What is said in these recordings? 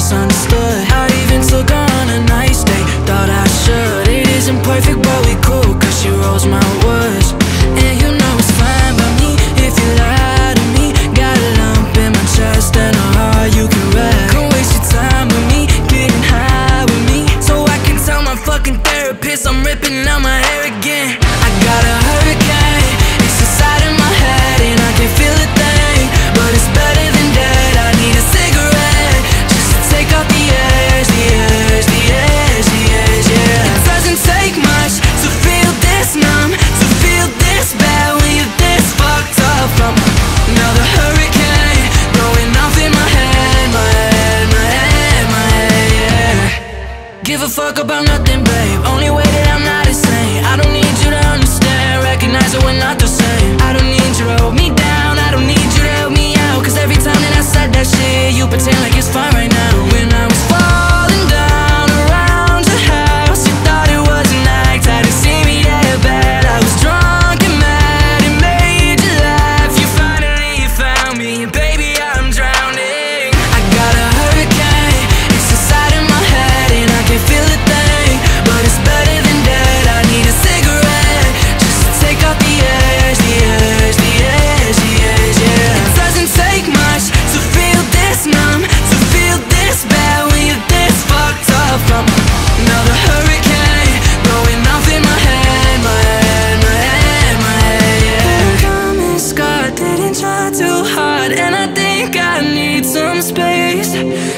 misunderstood. I even took on a nice date, thought I should. It isn't perfect but we cool cause she rolls my woods And you know it's fine by me. If you lie to me Got a lump in my chest and a heart you can wreck Don't waste your time with me, getting high with me. So I can tell my fucking therapist I'm ripping out my hair again. I got a Give a fuck about nothing, babe. Only way that I'm not insane. I don't need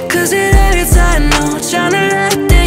Cause it hurts, I know, trying to let this